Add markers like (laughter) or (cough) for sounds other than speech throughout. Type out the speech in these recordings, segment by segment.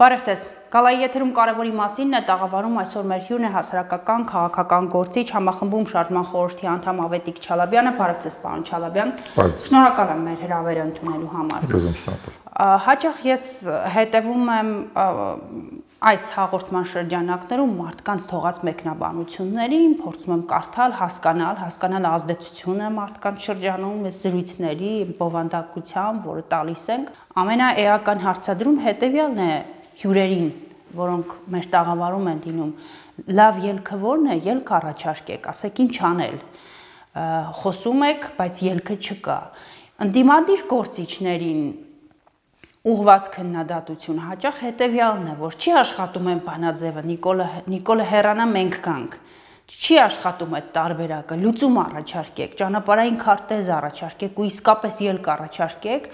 Բարև ձեզ։ Գալայի եթերում կարևորի մասինն է տաղավարում այսօր մեր հյուրն է հասարակական քաղաքական գործիչ համախմբում շարժման խորհրդի անդամ Ավետիք Չալաբյանը։ Բարև ձեզ, պարոն Չալաբյան։ Շնորհակալ եմ մեր հրավերը ընդունելու համար։ Ձեզ եմ շնորհակալ։ Հաճախ ես հետևում եմ այս հաղորդման շրջանակներում մարդկանց թողած մեկնաբանություններին, փորձում եմ կարդալ, հասկանալ, հասկանալ ազդեցությունը մարդկանց շրջանում, այս զրույցների բովանդակության, որը տալիս ենք։ Ամենաէական հարցադրում հետեւյալն է հյուրերին, որոնք մեր տաղավարում են լինում, լավ ելքը ո՞րն է, ելք առաջարկեք, ասեք ինչ անել։ Խոսում եք, բայց ելքը չկա։ Անդիմադիր գործիչներին ուղված քննադատություն հաճախ հետեւյալն է, որ չի աշխատում են բանաձևը Նիկոլը Նիկոլը հերանա մենք կանք չի աշխատում այդ տարբերակը լուծում առաջարկեք ճանապարհային քարտեզ առաջարկեք ու իսկապես ելք առաջարկեք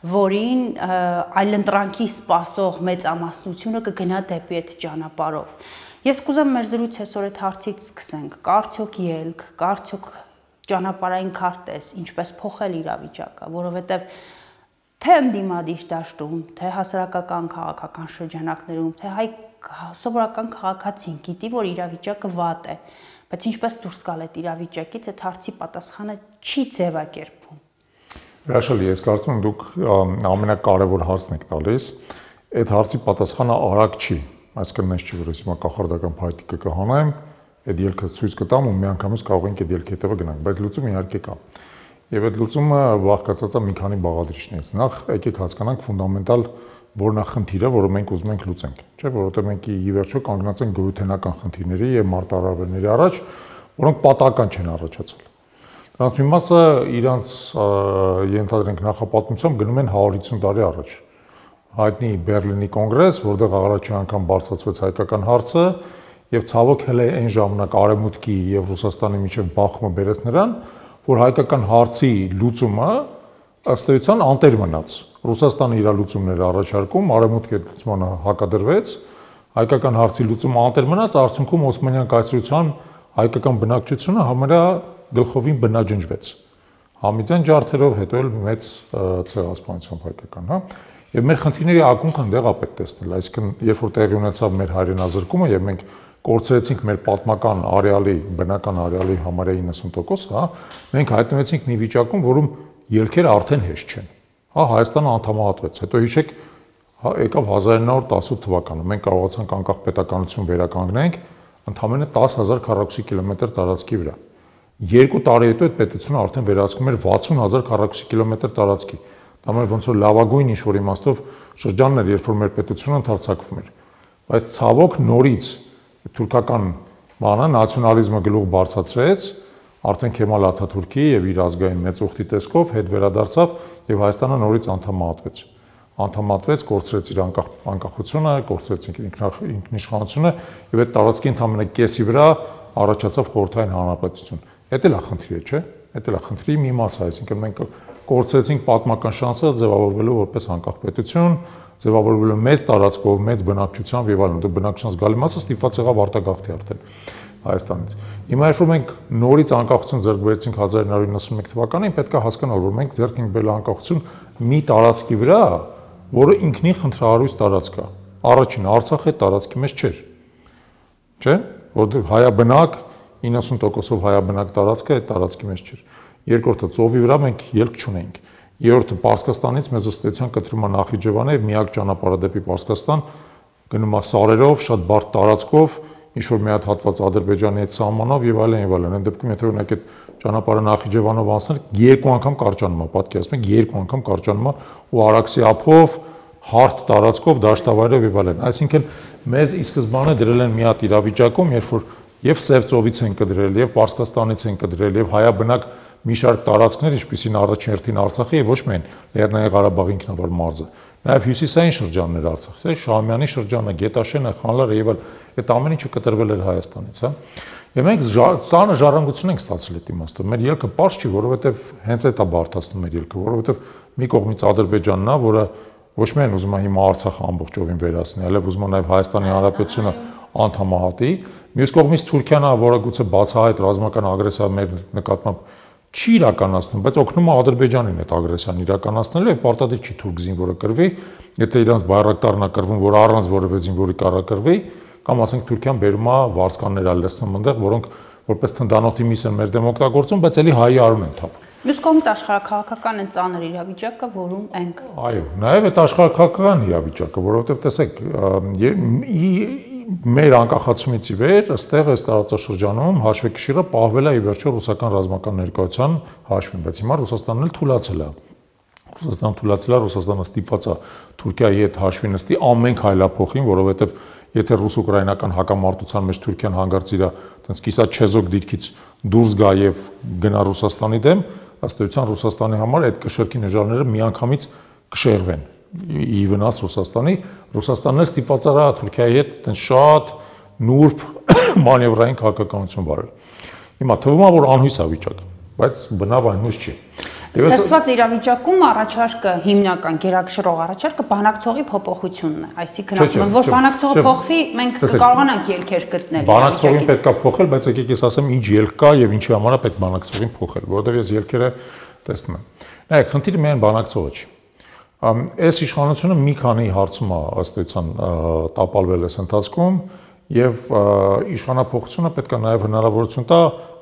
որին այլընտրանքի սпасող մեծ ամասնությունը կգնա դեպի այդ ճանապարով։ Ես կուզեմ մեր զրույցը այսօր այդ հարցից սկսենք։ Կա արդյոք ելք, կա արդյոք ճանապարհային քարտեզ, ինչպես փոխել իրավիճակը, որովհետև թե ընդդիմադիր դաշտում, թե հասարակական քաղաքական շրջանակներում, թե հայ սովորական քաղաքացին գիտի, որ իրավիճակը վատ է, բայց ինչպես դուրս գալ այդ իրավիճակից, այդ հարցի պատասխանը չի ձևակերպվում։ Հրաշալի, ես կարծում եմ դուք ամենակարևոր հարցն եք տալիս։ Այդ հարցի պատասխանը արագ չի։ Այսինքն մեզ չի, որ ես հիմա կախարդական փայտիկը կհանեմ, այդ ելքը ցույց կտամ ու միանգամից կարող ենք այդ ելքի հետևը գնանք, բայց լուծումը իհարկե կա։ Եվ այդ լուծումը բաղկացած է մի քանի բաղադրիչներից։ Նախ եկեք հասկանանք ֆունդամենտալ որն է խնդիրը, որը մենք ուզում ենք լուծենք, չէ՞, որովհետև մենք ի վերջո կանգնած ենք գլութենական խնդիրների եւ մարտահրավերների առաջ, որոնք պատահական չեն առաջացել։ Նրանց մի մասը իրանց ենթադրենք նախապատմությամբ գնում են 150 տարի առաջ։ Հայտնի Բերլինի կոնգրես, որտեղ առաջին անգամ բարձրացվեց հայկական հարցը, եւ ցավոք հենց այն ժամանակ Արևմուտքի եւ Ռուսաստանի միջև բախումը բերեց նրան, որ հայկական հարցի լուծումը ըստ էության անտեր մնաց։ Ռուսաստանը իր լուծումները առաջարկում, Արևմուտքը այդ լուծմանը հակադրվեց, հայկական հարցի լուծումը անտեր մնաց, արդյունքում Օսմանյան կայսրության հայկական բնակչությունը համարյա գլխովին բնաջնջվեց։ Համիձայն ջարդերով հետո էլ մեծ ցեղասպանությամբ հայկական, հա։ Եվ մեր խնդիրների ակունքը այնտեղ է պետք տեսնել, այսինքն երբ որ տեղի ունեցավ մեր հայրենազրկումը եւ մենք կորցրեցինք մեր պատմական արեալի, բնական արեալի համարյա 90%, հա, մենք հայտնվեցինք մի վիճակում, որում ելքերը արդեն հեշտ չեն։ Հա, Հայաստանը անդամահատվեց։ Հետո հիշեք, հա, եկավ 1918 թվականը։ Մենք կարողացանք անկախ պետականություն վերականգնենք ընդամենը 10000 քառակուսի կիլոմետր տարածքի վրա։ Երկու տարի հետո այդ պետությունը արդեն վերահսկում էր 60000 քառակուսի կիլոմետր տարածքի։ Դա մեր ոնց որ լավագույն ինչ-որ իմաստով շրջանն էր, երբ որ մեր պետությունը ընդարձակվում էր։ Բայց ցավոք նորից թուրքական բանը նացիոնալիզմը գլուխ բարձրացրեց, արդեն Քեմալ Աթաթուրքի եւ իր ազգային մեծ ուխտի տեսքով հետ վերադարձավ եւ Հայաստանը նորից անդամահատվեց անդամատվեց, կորցրեց իր անկախ անկախությունը, կորցրեց ինքնիշխանությունը եւ այդ տարածքի ընդհանրապես կեսի վրա առաջացավ խորհրդային հանրապետություն։ Էդ էլ է խնդիրը, չէ՞։ Էդ էլ է խնդրի մի մասը, այսինքն մենք կորցրեցինք պատմական շանսը ձևավորվելու որպես անկախ պետություն, ձևավորվելու մեծ տարածքով, մեծ բնակչությամբ եւ այլն։ Դու բնակչության զգալի մասը ստիպված եղավ արտագաղթի արդեն Հայաստանից։ Հիմա երբ որ մենք նորից անկախություն ձեռք բերեցինք 1991 թվականին, պետք է հասկանալ, որ մենք ձեռք ենք բերել անկախություն մի տարածքի վրա, որը ինքնին խնդրահարույց տարածք է։ Առաջին Արցախը տարածքի մեջ չէր։ Չէ՞, որտեղ հայաբնակ 90%-ով հայաբնակ տարածքը այդ տարածքի մեջ չէր։ Երկրորդը ծովի վրա մենք ելք չունենք։ Երրորդը Պարսկաստանից մեզ ըստեյության կտրում է Նախիջևանը եւ միակ ճանապարհը դեպի Պարսկաստան գնում է սարերով, շատ բարդ տարածքով, ինչ որ մի հատ հատված Ադրբեջանի հետ սահմանով եւ այլն եւ այլն։ Այն դեպքում եթե օրինակ այդ ճանապարհը Նախիջևանով անցնել, երկու անգամ կարճանում է, պատկերացնեք, երկու անգամ կարճանում է ու Արաքսի ափով հարթ տարածքով դաշտավայրով եւ այլն։ Այսինքն մեզ ի սկզբանե դրել են մի հատ իրավիճակում, երբ որ եւ Սևծովից են կդրել, եւ Պարսկաստանից են կդրել, եւ հայաբնակ մի շարք տարածքներ, ինչպիսին առաջին հերթին Արցախի եւ ոչ միայն Լեռնային Ղարաբաղի ինքնավար մարզը, նաեւ հյուսիսային շրջաններ Արցախի, Շահումյանի շրջանը, Գետաշենը, Խանլարը եւ այլ, այդ ամեն ինչը կտրվել էր Հայաստանից, հա։ Եվ մենք ծանր ժառանգություն ենք ստացել այդ իմաստով։ Մեր ելքը པարզ չի, որովհետև հենց այդ է բարթացնում մեր ելքը, որովհետև մի կողմից Ադրբեջանն է, որը ոչ միայն ուզում է հիմա Արցախը ամբողջովին վերացնել, այլև ուզում է նաև Հայաստանի Հանրապետությունը անդամահատի, Մյուս կողմից Թուրքիան, որը գուցե բացահայտ ռազմական ագրեսիա մեր նկատմամբ չի իրականացնում, բայց օգնում է Ադրբեջանին այդ ագրեսիան իրականացնելու եւ պարտադիր չի թուրք զինվորը կրվի, եթե իրանց բայրակտարն է կրվում, որ առանց որևէ զինվորի կարա կրվի, կամ ասենք Թուրքիան բերում է վարձկաններ ալեցնում այնտեղ, որոնք որպես թնդանոթի միս են մեր դեմ օգտագործում, բայց էլի հայի արուն են թափում։ Մյուս կողմից աշխարհակահաղական այն ծանր իրավիճակը, որում ենք։ Այո, նաև այդ աշխարհակահաղական իրավիճակը, որովհետև տեսեք, մեր անկախացումից ի վեր, ըստեղ այս տարածաշրջանում հաշվեկշիռը պահվել է ի վերջո ռուսական ռազմական ներկայության հաշվին, բայց հիմա Ռուսաստանն էլ թուլացել է։ Ռուսաստանը թուլացել է, Ռուսաստանը ստիպված է Թուրքիայի հետ հաշվի նստի ամեն քայլափոխին, որովհետև եթե ռուս-ուկրաինական հակամարտության մեջ Թուրքիան հանգարց իր այդպես կիսա չեզոք դիրքից դուրս գա եւ գնա Ռուսաստանի դեմ, ըստ էության Ռուսաստանի համար այդ կշերքի նժարները միանգամից կշեղվեն ի վնաս Ռուսաստանի, Ռուսաստանն է ստիպված արա Թուրքիայի հետ այդպես շատ նուրբ մանևրային քաղաքականություն վարել։ Հիմա թվում է որ անհույս է վիճակը, բայց բնավ անհույս չի։ Ստացված իրավիճակում առաջարկը հիմնական գերակշռող առաջարկը բանակցողի փոփոխությունն է։ Այսինքն ասում եմ, որ բանակցողը փոխվի, մենք կարողանանք ելքեր գտնել։ Բանակցողին պետքա փոխել, բայց եկեք ես ասեմ ինչ ելք կա եւ ինչի համար է պետք բանակցողին փոխել, որովհետեւ ես ելքերը տեսնում եմ։ Նայեք, խնդիրը միայն բանակցողը չի։ Այս իշխանությունը մի քանի հարցում է ըստ էության տապալվել այս ընթացքում եւ իշխանապողությունը պետք է նաեւ հնարավորություն տա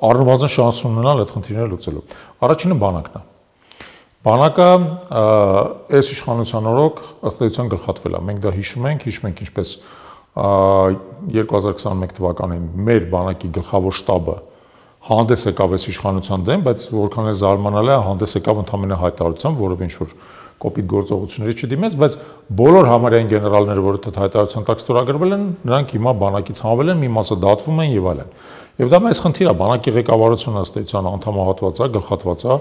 առնվազն շանս ունենալ այդ խնդիրները լուծելու։ Առաջինը բանակն է։ Բանակը այս իշխանության օրոք ըստ էության գլխատվել է։ Մենք դա հիշում ենք, հիշում ենք ինչպես 2021 թվականին մեր բանակի գլխավոր շտաբը հանդես եկավ այս իշխանության դեմ, բայց որքան է զարմանալի հանդես եկավ ընդհանրապես հայտարարությամբ, որով ինչ որ կոպիտ գործողությունների չդիմեց, բայց բոլոր համարային գեներալները, որը այդ հայտարարության տակ ստորագրվել են, նրանք հիմա բանակից հանվել են, մի մասը դատվում են եւ այլն։ Եվ դա մեծ խնդիր է, բանակի ղեկավարությունը էության անդամահատված է, գլխատված է,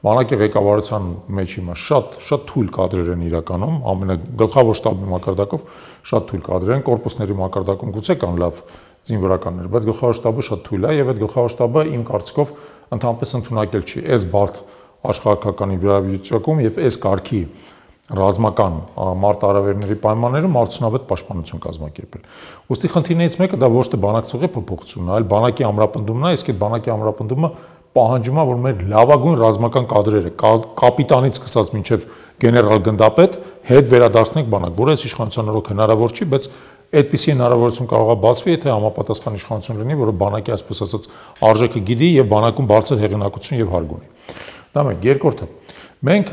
բանակի ղեկավարության մեջ հիմա շատ շատ թույլ կադրեր են իրականում, ամենագլխավոր շտաբի մակարդակով շատ թույլ կադրեր են, կորպուսների մակարդակում գուցե կան լավ զինվորականներ, բայց գլխավոր շտաբը շատ թույլ է եւ այդ գլխավոր շտաբը իմ կարծիքով ընդհանրապես ընդունակել չի։ Այս բարդ աշխարհակական վիճակում եւ այս կարգի ռազմական մարտահրավերների պայմաններում արդյունավետ պաշտպանություն կազմակերպել։ Ոստի խնդիրներից մեկը դա ոչ թե բանակցողի փոփոխությունն է, այլ բանակի ամրապնդումն է, իսկ այդ բանակի ամրապնդումը պահանջում է, որ մեր լավագույն ռազմական կադրերը, կապիտանից սկսած մինչև գեներալ գնդապետ հետ վերադարձնենք բանակ, որը այս իշխանության օրոք հնարավոր չի, բայց այդպիսի հնարավորություն կարող է բացվի, եթե համապատասխան իշխանություն լինի, որը բանակի այսպես ասած արժեքը գիտի եւ բանակում բարձր հեղինակություն եւ հարգ ունի։ Դա մեկ, երկրորդը։ Մենք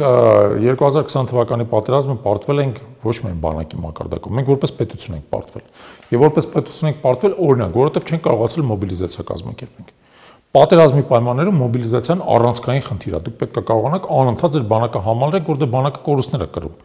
2020 թվականի պատերազմը պարտվել ենք ոչ միայն բանակի մակարդակում, մենք որպես պետություն ենք պարտվել։ Եվ որպես պետություն ենք պարտվել օրինակ, որովհետև չենք կարողացել մոբիլիզացիա կազմակերպենք։ Պատերազմի պայմաններում մոբիլիզացիան առանցքային խնդիր է։ Դուք պետք է կարողանաք անընդհատ ձեր բանակը համալրեք, որտեղ բանակը կորուստներ է կրում։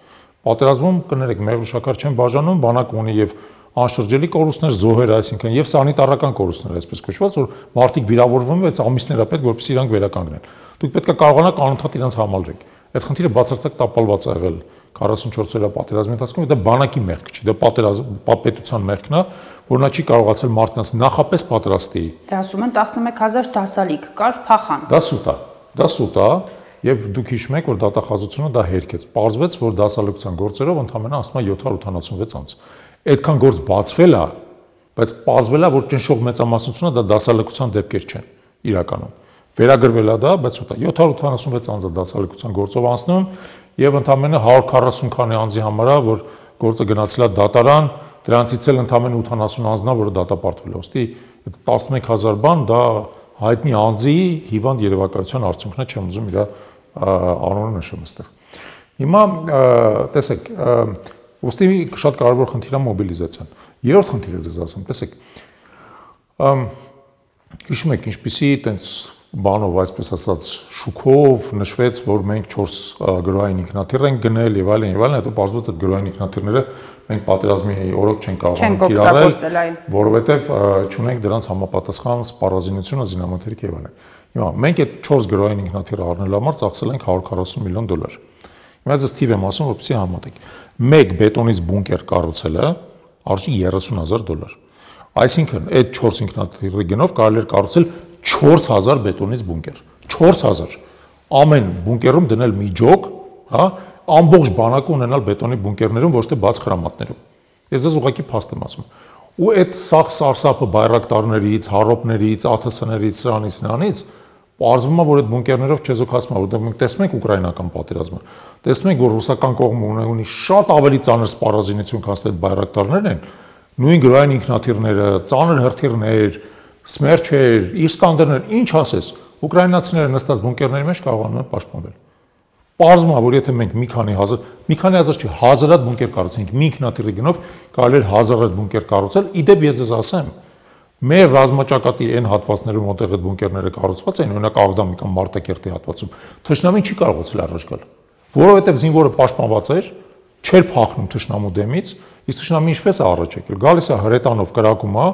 Պատերազմում կներեք, մեղրուշակար չեն բաժանում, բանակ ունի եւ անշրջելի կորուստներ, զոհեր, այսինքն եւ սանիտարական կորուստներ, այսպես կոչված, որ մարդիկ վիրավորվում են, 6 ամիսներ է պետք, որպեսզի իրանք վերականգնեն դուք պետք է կարողանաք անընդհատ իրենց համալրեք։ Այդ խնդիրը բացարձակ տապալված է եղել 44 օրյա պատերազմի ընթացքում, դա բանակի մեղք չի, դա պատերազմ պետության մեղքն է, որ նա չի կարողացել մարդկանց նախապես պատրաստի։ Դա ասում են 11000 դասալիկ կար փախան։ Դա սուտ է։ Դա սուտ է, եւ դուք հիշում եք, որ դատախազությունը դա հերքեց։ Պարզվեց, որ դասալուկության գործերով ընդամենը ասում է 786 անց։ Այդքան գործ բացվել է, բայց պարզվել է, որ ճնշող մեծամասնությունը դա դասալուկության դեպքեր չեն իրականում վերագրվել է դա, բայց ուտա 786 անձը դասալիկության գործով անցնում եւ ընդամենը 140 քանի անձի համար է, որ գործը գնացել է դատարան, դրանցից էլ ընդամենը 80 անձնա, որը դատապարտվել է։ Ոստի 11000 բան դա հայտնի անձի հիվանդ երևակայության արդյունքն է, չեմ ուզում իր անունը նշեմ այստեղ։ Հիմա տեսեք, ոստի շատ կարևոր խնդիր է մոբիլիզացիան։ Երրորդ խնդիրը ձեզ ասեմ, տեսեք, հիշում եք ինչպիսի տենց բանով, այսպես ասած, շուքով նշվեց, որ մենք 4 գրոհային ինքնաթիռ ենք գնել եւ այլն եւ այլն, հետո բացվեց այդ գրոհային ինքնաթիռները մենք պատերազմի օրոք չենք կարողանում կիրառել, որովհետեւ չունենք դրանց համապատասխան սպառազինությունը, զինամթերք եւ այլն։ Հիմա մենք այդ 4 գրոհային ինքնաթիռը առնելու համար ծախսել ենք 140 միլիոն դոլար։ Հիմա ես թիվ եմ ասում, որպեսզի համատեք։ Մեկ բետոնից բունկեր կառուցելը արժի 30000 դոլար։ Այսինքն այդ 4 ինքնաթիռի գնով կարելի էր կառուցել 4000 բետոնից բունկեր։ 4000 ամեն բունկերում դնել մի ջոկ, հա, ամբողջ բանակը ունենալ բետոնի բունկերներում, ոչ թե բաց խրամատներում։ Ես ձեզ ուղղակի փաստ եմ ասում։ Ու այդ սախ սարսափը բայրակտարներից, հարոպներից, ԱԹՍ-ներից, սրանից, նրանից Պարզվում է, որ այդ բունկերներով չեզոք հասնում, որտեղ մենք տեսնում ենք ուկրաինական պատերազմը։ Տեսնում ենք, որ ռուսական կողմը ունի շատ ավելի ծանր սպառազինություն, քան այդ բայրակտարներն են։ Նույն գրային ինքնաթիռները, ծանր հրթիռներ, սմերչեր, իսկանդերներ, ինչ ասես, ուկրաինացիները նստած բունկերների մեջ կարողանում են պաշտպանվել։ Պարզվում է, որ եթե մենք մի քանի հազար, մի քանի հազար չի, հազարատ բունկեր կառուցենք, մի ինքնաթիռի գնով կարելի է հազարատ բունկեր կառուցել։ Իդեպ ես ձեզ ասեմ, մեր ռազմաճակատի այն հատվածներում, որտեղ այդ բունկերները կառուցված են, օրինակ Աղդամի կամ Մարտակերտի հատվածում, թշնամին չի կարողացել առաջ գալ, որովհետև զինվորը պաշտպանված էր, չէր փախնում թշնամու դեմից, իսկ թշնամին ինչպես է առաջ եկել։ Գալիս է հրետանով կրակում է,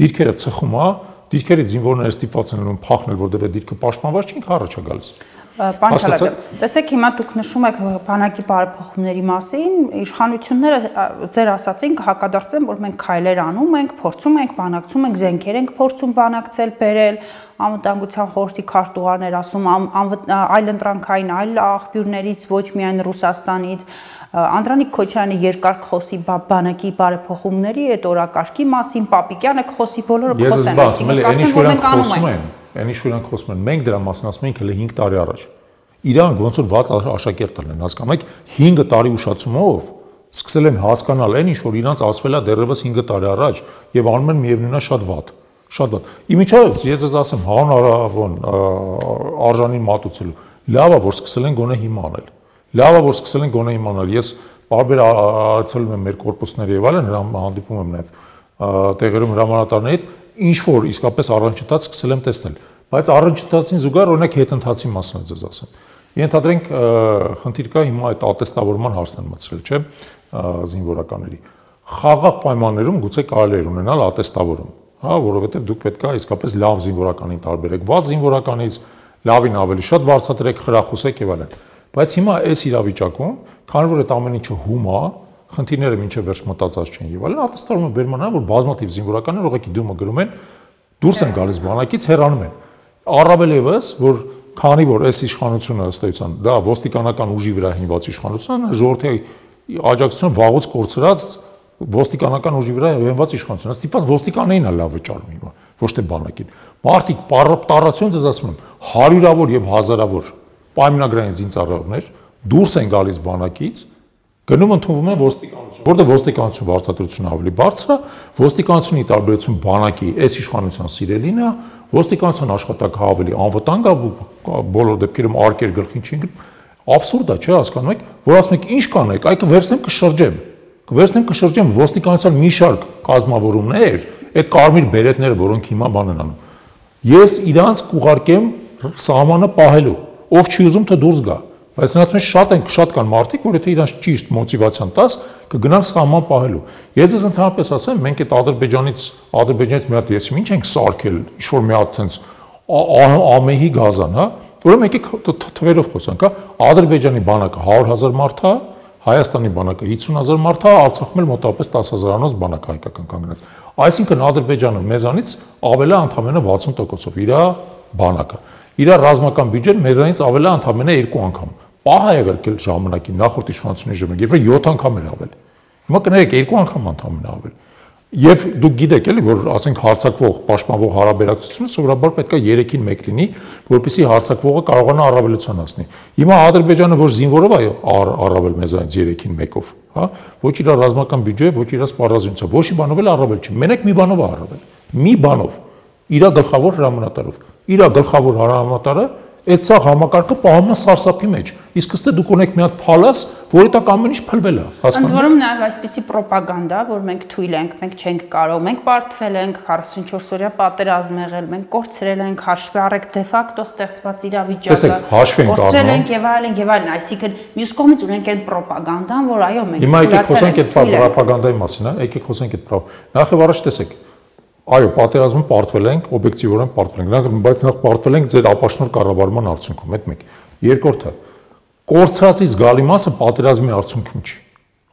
դիրքերը ծխում է, դիրքերի զինվորները ստիպված են լինում փախնել, այդ դիրքը պաշտպանված չի, ինքը առաջ է գալիս։ Պարոն Չալաբյան, տեսեք հիմա դուք նշում եք բանակի բարեփոխումների մասին, իշխանությունները ձեր ասացին կհակադարձեն, որ մենք քայլեր անում ենք, փորձում ենք, բանակցում ենք, զենքեր ենք փորձում բանակցել, բերել, անվտանգության խորհրդի քարտուղարներ ասում այլ ընտրանքային այլ աղբյուրներից, ոչ միայն Ռուսաստանից, Անդրանիկ Քոչյանը երկար խոսի բանակի բարեփոխումների այդ օրակարգի մասին, Պապիկյանը խոսի բոլորը խոսեն, այսինքն ասում որ մենք անում ենք այն ինչ որ իրանք խոսում են, մենք դրա մասին ասում ենք հələ 5 տարի առաջ։ Իրանք ոնց որ ված աշակերտ են, հասկանում եք, 5 տարի ուշացումով սկսել են հասկանալ այն ինչ որ իրանք ասվել է դեռևս 5 տարի առաջ եւ անում են միևնույնն է շատ վատ շատ վատ։ Իմիջիայից ես ես ասեմ հան արավոն արժանին մատուցելու։ Լավ է որ սկսել են գոնե հիմա անել։ Լավ է որ սկսել են գոնե հիմա անել։ Ես բարբեր այցելում եմ մեր կորպուսների եւ այլն հանդիպում եմ նաեւ տեղերում հրամանատարների հետ ինչ որ իսկապես առանջատած սկսել եմ տեսնել, բայց առանջատածին զուգահեռ օրինակ հետընթացի մասն եմ ձեզ ասեմ։ Ենթադրենք խնդիր կա հիմա այդ ատեստավորման հարցն մցրել, չէ՞, զինվորականների։ Խաղաղ պայմաններում գուցե կարելի է ունենալ ատեստավորում, հա, որովհետև դուք պետք է իսկապես լավ զինվորականին տարբերեք ված զինվորականից, լավին ավելի շատ վարձատրեք, խրախուսեք եւ այլն։ Բայց հիմա այս իրավիճակում, քանի որ այդ ամեն ինչը հում է, խնդիրները մինչև վերջ մտածած չեն եւ այլն, ատեստարումը բերման է, որ բազմաթիվ զինվորականներ ուղղակի դումը գրում են, դուրս են գալիս բանակից, հեռանում են։ Առավել եւս, որ քանի որ այս իշխանությունը ըստ էության դա ոստիկանական ուժի վրա հիմնված իշխանություն է, ժողովրդի աջակցությունը վաղուց կորցրած ոստիկանական ուժի վրա հիմնված իշխանություն։ Ստիպված ոստիկաններին է լավ վճարում հիմա, ոչ թե բանակին։ Մարդիկ տարածություն ձեզ ասում եմ, հարյուրավոր եւ հազարավոր պայմանագրային զինծառայողներ դուրս են գալիս բանակից գնում ընդունվում են ոստիկանություն, որտեղ ոստիկանություն վարձատրությունը ավելի բարձր է, ոստիկանությունի տարբերություն բանակի այս իշխանության սիրելին է, ոստիկանության աշխատակը ավելի անվտանգ է, բոլոր դեպքերում արկեր գլխին չի ընկնում։ Աբսուրդ է, չէ՞, հասկանում եք, որ ասում եք ինչ կանեք, այ կվերցնեմ կշրջեմ։ Կվերցնեմ կշրջեմ ոստիկանության մի շարք կազմավորումներ, այդ կարմիր բերետները, որոնք հիմա բան են անում։ Ես իրանց կուղարկեմ սահմանը պահելու, ով չի ուզում թե դուրս գա։ Բայց նրանց մեջ շատ են շատ կան մարդիկ, որ եթե իրանց ճիշտ մոտիվացիան տաս, կգնան սահման պահելու։ Ես ես ընդհանրապես ասեմ, մենք այդ Ադրբեջանից Ադրբեջանից մի հատ ես ինչ ենք սարքել, ինչ որ մի հատ տենց ամեհի գազան, հա, ուրեմն եկեք թվերով խոսանք, հա, Ադրբեջանի բանակը 100.000 մարդ է, Հայաստանի բանակը 50000 մարդ է, Արցախում էլ մոտավորապես 10000-անոց բանակ հայկական կանգնած։ Այսինքն Ադրբեջանը մեզանից ավել է ընդամենը 60%-ով իր բանակը։ Իր ռազմական բյուջեն մեզանից ավել է ընդամենը 2 անգամ պահ է եղել ժամանակի նախորդ իշխանությունների ժամանակ, երբ 7 անգամ էր ավել։ Հիմա կներեք երկու անգամ ընդհանրապես ավել։ Եվ դուք գիտեք էլի, որ ասենք հարցակվող, պաշտպանվող հարաբերակցությունը սովորաբար պետք է 3-ին 1 լինի, որպեսզի հարցակվողը կարողանա առավելության հասնի։ Հիմա Ադրբեջանը ոչ զինվորով է առավել մեզանից 3-ին 1-ով, հա, ոչ իր ռազմական բյուջեով, ոչ իր սպառազինությամբ, ոչ մի բանով էլ առավել չի։ Մենակ մի բանով է առավել։ Մի բանով։ Իր գլխավոր հրամանատարով։ Իր գլխավոր հրամանատարը այդ սա համակարգը պահում է սարսափի մեջ։ Իսկ ըստ դուք ունեք մի հատ փալաս, որի տակ ամեն ինչ փլվել է, հասկանու՞մ։ Ընդ որում նաև այսպիսի ռոպագանդա, որ մենք թույլ ենք, մենք չենք կարող, մենք պարտվել ենք 44-օրյա պատերազմ եղել, մենք կորցրել ենք հաշվի առեք դե ֆակտո ստեղծված իրավիճակը։ Տեսեք, հաշվի ենք առնում։ Կորցրել ենք եւ այլն եւ այլն, այսինքն մյուս կողմից ունենք այդ ռոպագանդան, որ այո, մենք Հիմա եկեք խոսենք այդ ռոպագանդայի մասին, հա, եկեք խոսենք այդ պրոպ։ Նախ եւ առաջ տեսեք, Այո, պատերազմում պարտվել ենք, օբյեկտիվորեն պարտվել ենք։ բայց նախ պարտվել ենք ձեր ապաշնոր կառավարման արդյունքում, այդ մեկ։ Երկրորդը, կորցրածի զգալի մասը պատերազմի արդյունքում չի,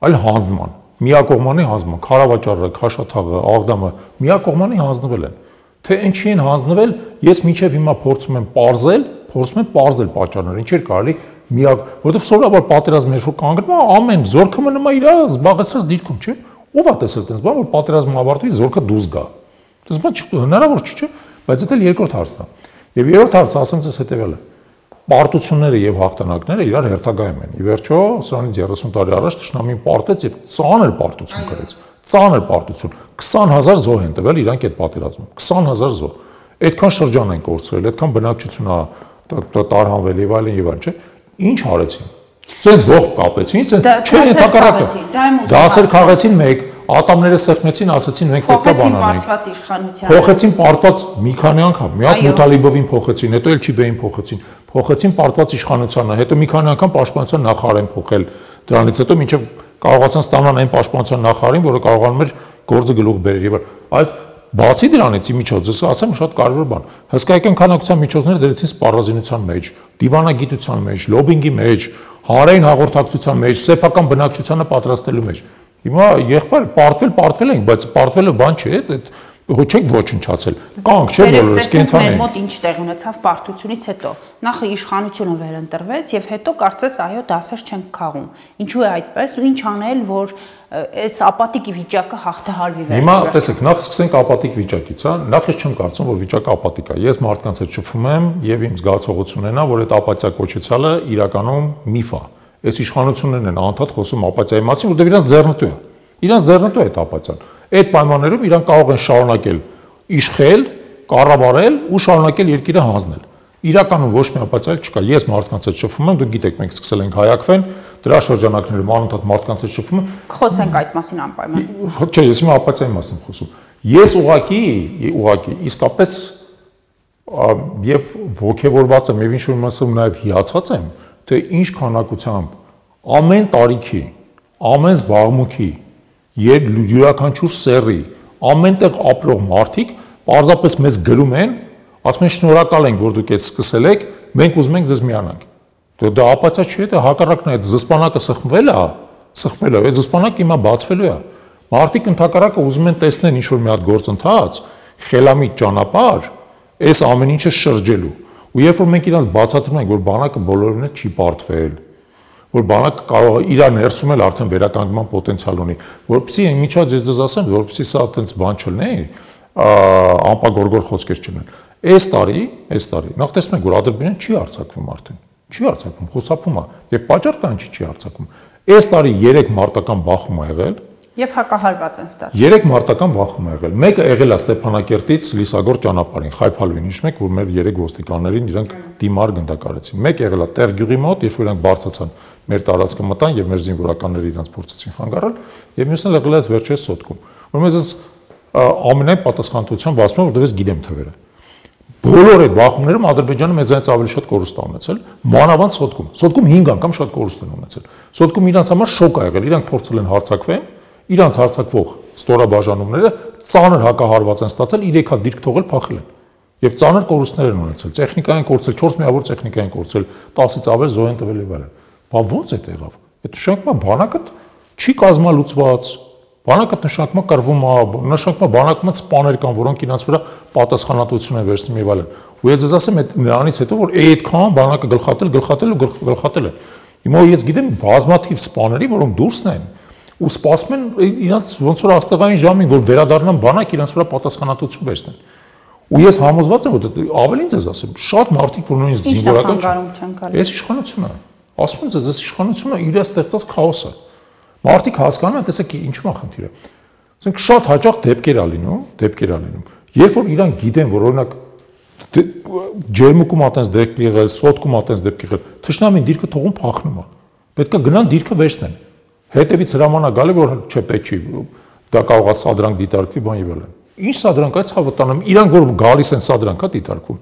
այլ հանձնման, միակողմանի հանձնման, Խարավաճառը, Խաշաթաղը, Աղդամը միակողմանի հանձնվել են։ Թե ինչի են հանձնվել, ես միջև հիմա փորձում եմ ողրզել, փորձում եմ ողրզել պատճառները, ինչեր կարելի միակ, որովհետև սովորաբար պատերազմը երբ որ կանգնում է, ամեն զորքը մնում է իր զբաղեցրած դիրքում, չէ՞։ Ո՞վ է տեսել այդպես բան, որ պատերազմը ավարտվի, զորքը դուրս գա։ Դες բան չի հնարավոր չէ՞։ Բայց դա էլ երկրորդ հարցն է։ Եվ երրորդ հարցը ասեմ ձեզ հետեւյալը պարտությունները եւ հաղթանակները իրար հերթագայում են։ Ի վերջո, սրանից 30 տարի առաջ Տշնամին պարտեց եւ ծանր պարտություն կրեց։ Ծանր պարտություն։ 20000 զոհ են տվել իրանք այդ պատերազմում։ 20000 զոհ։ Այդքան շրջան են կորցրել, այդքան բնակչություն է տարհանվել եւ այլն եւ այլն, չէ։ Ինչ արեցին։ Սենց ողջ կապեցին, սենց չէ, ընդհակառակը։ Դասեր քաղեցին մեկ, ատամները սեղմեցին, ասացին մենք պետք է բանանենք։ Փոխեցին պարտված իշխանության։ Փոխեցին պարտված մի քանի անգամ, մի հատ Մութալիբովին փոխեցին, հետո Էլչիբեին փոխեցին, փոխեցին պարտված իշխանությանը, հետո մի քանի անգամ պաշտպանության նախարարին փոխել։ Դրանից հետո մինչև կարողացան ստանալ այն պաշտպանության նախարարին, որը կարողանում էր գործը գլուխ բերել եւ այդ Բացի դրանից միջոցս ասեմ շատ կարևոր բան։ Հսկայական քանակության միջոցներ դրեցին սպառազինության մեջ, դիվանագիտության մեջ, լոբինգի մեջ, հանրային հաղորդակցության մեջ, սեփական բնակչությանը պատրաստելու մեջ։ Հիմա եղբայր պարտվել, պարտվել ենք, բայց պարտվելը բան չէ, այդ հո չեք ոչնչացել։ Կանք չէ բոլորս կենթանի։ Մեր մոտ ինչ տեղ ունեցավ պարտությունից հետո։ Նախ իշխանությունը վերընտրվեց եւ հետո կարծես այո դասեր չեն քաղում։ Ինչու է այդպես ու ինչ անել, որ այս ապատիկ վիճակը հաղթահարվի վերջը։ Հիմա տեսեք, նախ սկսենք ապատիկ վիճակից, հա։ Նախ ես չեմ կարծում, որ վիճակը ապատիկ է։ Ես մարդկանց հետ շփվում եմ եւ իմ զգացողությունն է, որ այդ ապատիա կոչեցյալը իրականում միֆ է։ Այս իշխանություններն են անդադ խոսում ապատիայի մասին, որտեղ իրանց ձեռնտու է։ Իրանց ձեռնտու է այդ ապատիան։ Այդ պայմաններում իրանք կարող են շարունակել իշխել, կառավարել ու շարունակել երկիրը հանձնել իրականում ոչ մի ապացիալ չկա։ Ես մարդկանց հետ շփվում եմ, դուք գիտեք, մենք սկսել ենք հայակվեն, դրա շրջանակներում անընդհատ մարդկանց հետ շփվում եմ։ Խոսենք այդ մասին անպայման։ Չէ, ես հիմա ապացիայի մասին խոսում։ Ես ուղակի, ուղակի իսկապես եւ ողջևորված եմ եւ ինչ որ մասում նաեւ հիացած եմ, թե ինչ քանակությամբ ամեն տարիքի, ամեն զբաղմունքի, երբ յուրաքանչյուր սերի, ամենտեղ ապրող մարդիկ պարզապես մեզ գրում են ասում են շնորհակալ ենք, որ դուք այդ սկսել եք, մենք ուզում ենք ձեզ միանանք։ Դե դա ապացիա չի, դա հակառակն է, զսպանակը սխմվել է, սխմվել է, այդ զսպանակը հիմա բացվելու է։ Մարդիկ ընդհակառակը ուզում են տեսնել ինչ որ մի հատ գործընթաց, խելամիտ ճանապարհ, այս ամեն ինչը շրջելու։ Ու երբ որ մենք իրանց բացատրում ենք, որ բանակը բոլորովին չի պարտվել, որ բանակը կարող է իր ներսում էլ արդեն վերականգնման պոտենցիալ ունի, որովհետեւ միջած ես ձեզ ասեմ, որովհետեւ սա այտենց բան չլինի, անպագորգոր խոսքեր չլինեն։ Այս տարի, այս տարի, նախ տեսնում ենք, որ Ադրբեջան չի արձակվում արդեն։ Չի արձակվում, խոսափում է եւ պատճառ կան չի արձակվում։ Այս տարի 3 մարտական բախում ա եղել, Եվ հակահարված են ստացել։ Երեք մարտական բախում ա եղել։ Մեկը եղել է Ստեփանակերտից Լիսագոր ճանապարհին, Խայփալուին, ինչ մեկ, որ մեր երեք ոստիկաններին իրանք դիմար գնդակարեցին։ Մեկ եղել է Տերգյուղի մոտ, երբ որ իրանք բարձացան մեր տարածքը մտան եւ մեր զինվորականները իրանք փորձեցին խանգարել, եւ մյուսն եղել է վերջերս Սոտկում։ Ուրեմն ամենայն պատասխանատվությամբ ասում եմ, որովհետեւ գիտեմ թվերը բոլոր այդ բախումներում Ադրբեջանը մեզանից ավելի շատ կորուստ է ունեցել, մանավանդ Սոտկում։ Սոտկում 5 անգամ շատ կորուստ են ունեցել։ Սոտկում իրանց համար շոկ ա եղել, իրանք փորձել են հարցակվել, իրանց հարցակվող ստորաբաժանումները ծանր հակահարված են ստացել, 3 հատ դիրք թողել փախել են։ Եվ ծանր կորուստներ են ունեցել, տեխնիկա են կորցել, 4 միավոր տեխնիկա են կորցել, 10-ից ավել զոհ են տվել եւ այլն։ Բա ո՞նց է եղավ։ Այդ շանկման բանակը չի կազմալուծված, Բանակը նշանակում է կրվում է, նշանակում է բանակում սպաներ կան, որոնք իրancs վրա պատասխանատվություն են վերցնում եւ այլն։ Ու ես ձեզ ասեմ, այդ նրանից հետո որ այդքան բանակը գլխատել, գլխատել ու գլխատել է։ Հիմա ես գիտեմ բազմաթիվ սպաների, որոնք դուրսն են ու սպասում են իրancs ոնց որ աստղային ժամին, որ վերադառնան բանակ իրancs վրա պատասխանատվություն վերցնեն։ Ու ես համոզված եմ, որ ավելին ձեզ ասեմ, շատ մարդիկ, որ նույնիսկ զինվորական չեն։ Այս իշխանությունը, ասում եմ ձեզ, այս իշխանությունը իր ստեղծած քաոսը Մարդիկ հասկանում են, տեսեք, ինչու է խնդիրը։ Ասենք շատ հաճախ դեպքեր ա լինում, դեպքեր ա լինում։ Երբ որ իրանք գիտեն, որ օրինակ դե, ջերմուկում ատենց դեպք եղել, սոտկում ատենց դեպք եղել, թշնամին դիրքը թողում փախնում է։ Պետք է գնան դիրքը վերցնեն։ Հետևից հրամանա գալի, որ չէ, պետք չի, դա կարող է սադրանք դիտարկվի, բան եւ այլն։ Ինչ սադրանք է ցավոտանում, իրանք որ գալիս են սադրանքա դիտարկվում։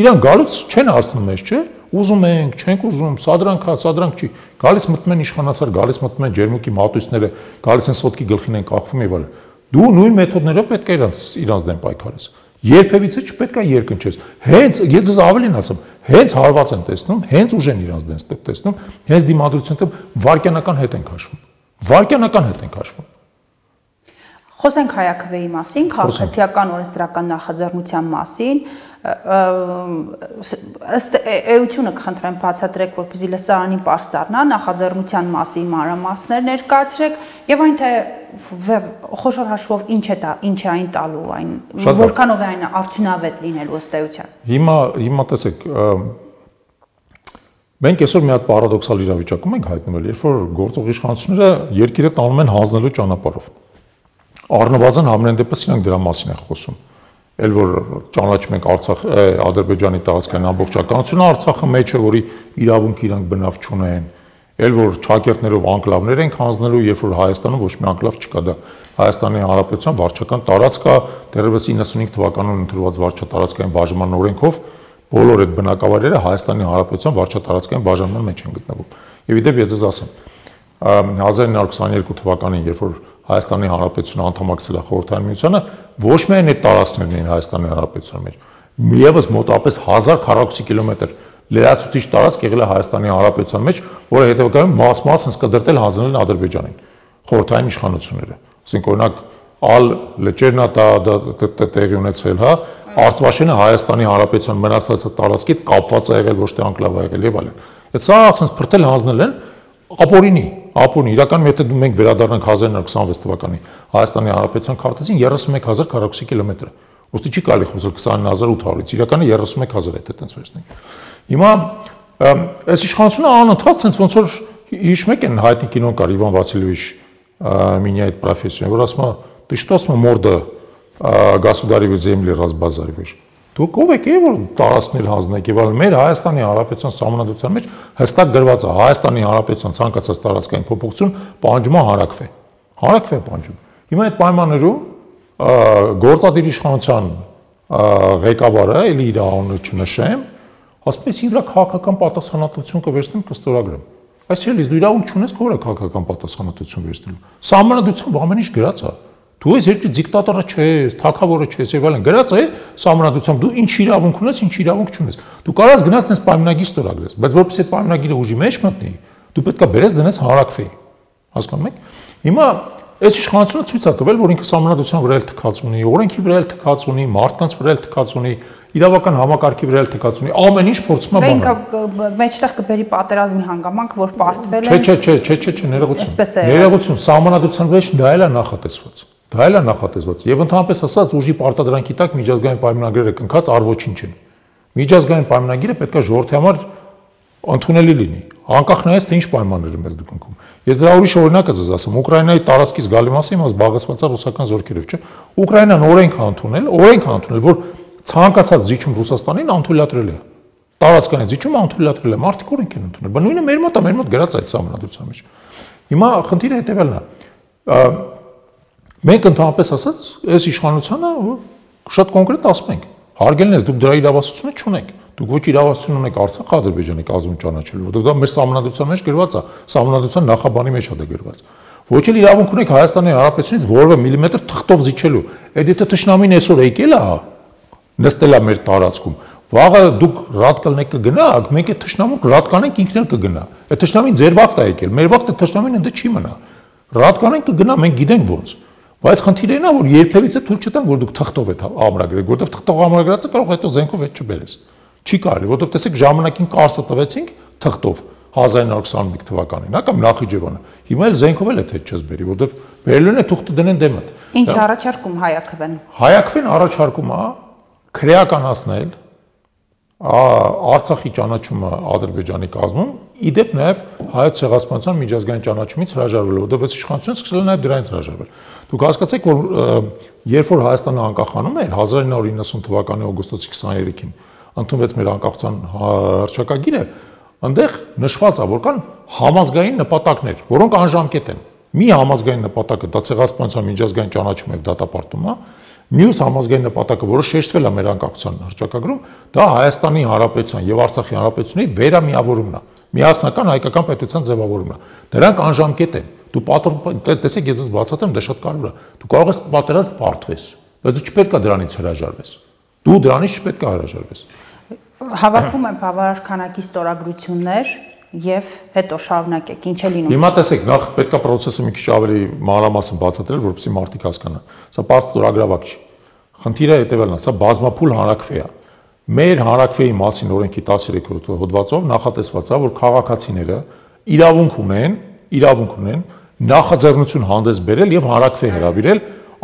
Իրանք գալուց չեն հարցնում մեզ, չէ՞ ուզում ենք, չենք ուզում, սադրանք հա, սադրանք չի։ Գալիս մտնում են իշխանասար, գալիս մտնում են ջերմուկի մատույցները, գալիս են սոտկի գլխին են կախվում եւ այլն։ Դու նույն մեթոդներով պետք է իրանց իրանց դեմ պայքարես։ Երբևիցե չպետք է երկնչես։ Հենց ես ձեզ ավելին ասեմ, հենց հարված են տեսնում, հենց ուժ են իրանց դեմ տեսնում, հենց դիմադրություն տեմ վարկյանական հետ են քաշվում։ Վարկյանական հետ են քաշվում։ Խոսենք Հայակվեի մասին, քաղաքացիական օրենսդրական նախաձեռնության մասին, ըստ էությունը կխնդրեմ բացատրեք, որպեսզի լսարանին པարզ դառնա նախաձեռնության մասին մանրամասներ ներկայացրեք եւ այն թե խոշոր հաշվով ինչ է դա, ինչ է այն տալու այն որքանով է այն արդյունավետ լինելու ըստ էության։ Հիմա հիմա տեսեք Մենք այսօր մի հատ պարադոքսալ իրավիճակում ենք հայտնվել, երբ որ գործող իշխանությունները երկիրը տանում են հանձնելու ճանապարհով։ Առնվազն համենայն դեպս իրանք դրա մասին են խոսում էլ որ ճանաչում ենք Արցախ Ադրբեջանի տարածքային ամբողջականությունը Արցախը մեջը, որի իրավունք իրանք բնավ չունեն, էլ որ ճակերտներով անկլավներ ենք հանձնելու, երբ որ Հայաստանում ոչ մի անկլավ չկա դա Հայաստանի Հանրապետության վարչական տարածք է, դեռևս 95 թվականին ընտրված վարչատարածքային բաժանման օրենքով բոլոր այդ բնակավայրերը Հայաստանի Հանրապետության վարչատարածքային բաժանման մեջ են գտնվում։ Եվ իդեպ ես ձեզ ասեմ, 1922 թվականին, երբ որ Հայաստանի Հանրապետությունը անդամակցել է Խորհրդային Միությանը, ոչ միայն այդ տարածքներն էին Հայաստանի Հանրապետության մեջ, միևս մոտավորապես 1000 քառակուսի կիլոմետր լրացուցիչ տարածք եղել է Հայաստանի Հանրապետության մեջ, որը հետևաբար մաս-մաս հենց կդրտել հանձնել Ադրբեջանին, խորհրդային իշխանությունները։ Ասենք օրինակ ալ լճերնա դա տեղի ունեցել, հա, Արցվաշենը Հայաստանի Հանրապետության մնացած տարածքի հետ կապված է եղել, ոչ թե անկլավ է եղել եւ այլն։ Այդ սա ասենց փրտել հանձնել են ապօրինի, ապօրինի։ Իրականում եթե մենք վերադառնանք 1926 թվականի Հայաստանի Հանրապետության քարտեզին 31000 քառակուսի կիլոմետր։ Ոստի չի կարելի խոսել 20800-ից, իրականը 31000 է, թե տենց վերցնենք։ Հիմա այս իշխանությունը անընդհատ sense ոնց որ հիշում եք այն հայտնի կինոն կար Իվան Վասիլևիչ Մինյայդ պրոֆեսիոն, որ ասում է, ты что с морда государевой земли разбазариваешь։ Դուք ով եք, որ տարածքներ հանձնեք եւ այլն։ Մեր Հայաստանի Հանրապետության համանդրության մեջ հստակ գրված է Հայաստանի Հանրապետության ցանկացած տարածքային փոփոխություն պահանջում է հարակվե։ Հարակվե պահանջում։ Հիմա այդ պայմաններում գործադիր իշխանության ղեկավարը, ելի իր անունը չնշեմ, ասում է, իրա քաղաքական պատասխանատվություն կվերցնեմ կստորագրեմ։ Այսինքն, դու իրավունք չունես քո քաղաքական պատասխանատվություն վերցնելու։ Սահմանադրությամբ ամեն ինչ գրած է։ Դու ես երկրի դիկտատորը չես, թակավորը չես եւ այլն։ Գրած է սահմանադրությամբ դու ինչ իրավունք ունես, ինչ իրավունք չունես։ Դու կարաս գնաս տես պայմանագիր ստորագրես, բայց որպես այդ պայմանագիրը ուժի մեջ մտնի, դու պետքա բերես դնես հարակվի։ Հասկանում եք։ Հիմա այս իշխանությունը ցույց է տվել, որ ինքը սահմանադրության վրա էլ թքած ունի, օրենքի վրա էլ թքած ունի, մարդկանց վրա էլ թքած ունի, իրավական համակարգի վրա էլ թքած ունի, ամեն ինչ փորձում է բանը։ Ինքը մեջտեղ կբերի պատերազմի հանգամանք, որ պարտվել է։ Չէ, չէ, չէ, չէ, չէ, ներողություն։ Ներողություն, սահմանադրության մեջ դա էլ է նախատեսված։ Դա էլ է նախատեսված։ Եվ ընդհանրապես ասած ուժի պարտադրանքի տակ միջազգային պայմանագրերը կնքած առ ոչինչ են։ Միջազգային պայմանագիրը պետք է ժողովրդի համար ընդունելի լինի։ Անկախ նայած թե ինչ պայմաններ մեզ դուք ընկում։ Ես դրա ուրիշ օրինակը ձեզ ասեմ, Ուկրաինայի տարածքից գալի մասը իմաց զբաղեցված է ռուսական զորքերով, չէ։ Ուկրաինան օրենք է ընդունել, օրենք է ընդունել, որ ցանկացած զիջում Ռուսաստանին անթույլատրել է։ Տարածքային զիջում անթույլատրել է, մարդիկ օրենք են ընդունել։ Բայց նույնը մեր մոտ է, մեր մոտ գրած այդ համանդրության մեջ։ Հիմա խնդիրը հետևյալն է Մենք ընդհանրապես ասած, այս իշխանությանը շատ կոնկրետ ասում ենք, հարգելն ես դուք դրա իրավասությունը չունեք։ Դուք ոչ իրավասություն ունեք Արցախ Ադրբեջանի կազմում ճանաչելու, որովհետև դա մեր համանդրության մեջ գրված է, համանդրության նախաբանի մեջ է դա գրված։ Ոչ էլ իրավունք ունեք Հայաստանի Հանրապետությունից որևէ միլիմետր թղթով զիջելու։ Այդ եթե ճշնամին այսօր եկել է, նստել է մեր տարածքում, Վաղը դուք ռադ կլնեք կգնաք, մենք այդ ճշնամուն ռադ կանենք ինքն էլ կգնա։ Այդ ճշնամին ձեր վաղտ է եկել, մեր վաղտը ճշնամին ընդ չի մնա։ Ռադ կանենք կգնա, մենք գիտենք ոնց։ Բայց խնդիրը նա որ երբևիցե թույլ չտան որ դուք թղթով եք ամրագրեք, որովհետև թղթով ամրագրածը կարող հետո զենքով հետ չբերես։ Չի կարելի, որովհետև տեսեք ժամանակին կարսը տվեցինք թղթով 1921 թվականին, հա կամ Նախիջևանը։ Հիմա էլ զենքով էլ թե չես բերի, որովհետև բերելուն է թուղթը դնեն դեմդ։ Ինչ առաջարկում հայակվեն։ Հայակվեն առաջարկում է քրեականացնել Արցախի ճանաչումը Ադրբեջանի կազմում իդեպ նաև հայոց ցեղասպանության միջազգային ճանաչումից հրաժարվել, որովհետև իշխանությունը սկսել է նաև դրանից հրաժարվել։ Դուք հասկացեք, որ երբ որ Հայաստանը անկախանում էր 1990 թվականի օգոստոսի 23-ին ընդունվեց մեր անկախության հռչակագիրը, այնտեղ նշված է, որ կան համազգային նպատակներ, որոնք անժամկետ են։ Մի համազգային նպատակը դա ցեղասպանության միջազգային ճանաչում եւ դատապարտումն է, Մյուս համազգային նպատակը, որը շեշտվել է մեր անկախության հռչակագրում, դա Հայաստանի Հանրապետության եւ Արցախի Հանրապետությունի վերամիավորումն է, միասնական հայկական պետության ձևավորումն է։ Դրանք անժամկետ են։ Դու պատր տեսեք, ես ես բացատրեմ, դա շատ կարևոր է։ Դու կարող ես պատերազմ պարտվես, բայց դու չպետք է դրանից հրաժարվես։ Դու դրանից չպետք է հրաժարվես։ Հավաքում են բավարար քանակի ստորագրություններ, եւ հետո շարունակեք ինչ է լինում։ Հիմա տեսեք, նախ պետքա process-ը մի քիչ ավելի մանրամասն բացատրել, որպեսզի մարդիկ հասկանան։ Սա բարձ ստորագրավակ չի։ Խնդիրը հետեւելն է, սա բազմափուլ հանրակրվե է։ Մեր հանրակրվեի մասին օրենքի 13-րդ հոդվածով նախատեսված է, որ քաղաքացիները իրավունք ունեն, իրավունք ունեն նախաձեռնություն հանդես բերել եւ հանրակրվե հրավիրել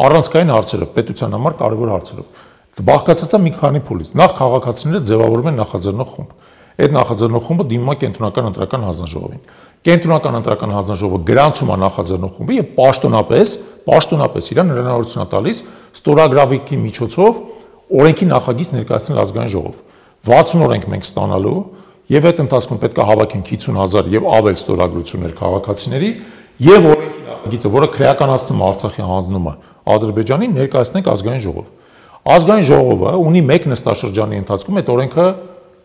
առանցքային հարցերով, պետության համար կարևոր հարցերով։ Բաղկացած է մի քանի փուլից։ Նախ քաղաքացիները ձևավորում են նախաձեռնող խումբ այդ նախաձեռնող խումբը դիմում է կենտրոնական ընտրական հանձնաժողովին։ Կենտրոնական ընտրական հանձնաժողովը գրանցում է նախաձեռնող խումբը եւ պաշտոնապես, պաշտոնապես իրան հնարավորություն է տալիս ստորագրավիկի միջոցով օրենքի նախագիծ ներկայացնել ազգային ժողով։ 60 օրենք մենք ստանալու եւ այդ ընթացքում պետք է հավաքենք 50000 եւ ավել ստորագրություններ քաղաքացիների եւ օրենքի նախագիծը, որը քրեականացնում Արցախի հանձնումը Ադրբեջանին ներկայացնենք ազգային ժողով։ Ազգային ժողովը ունի մեկ նստաշրջանի ընթացքում այդ օրենքը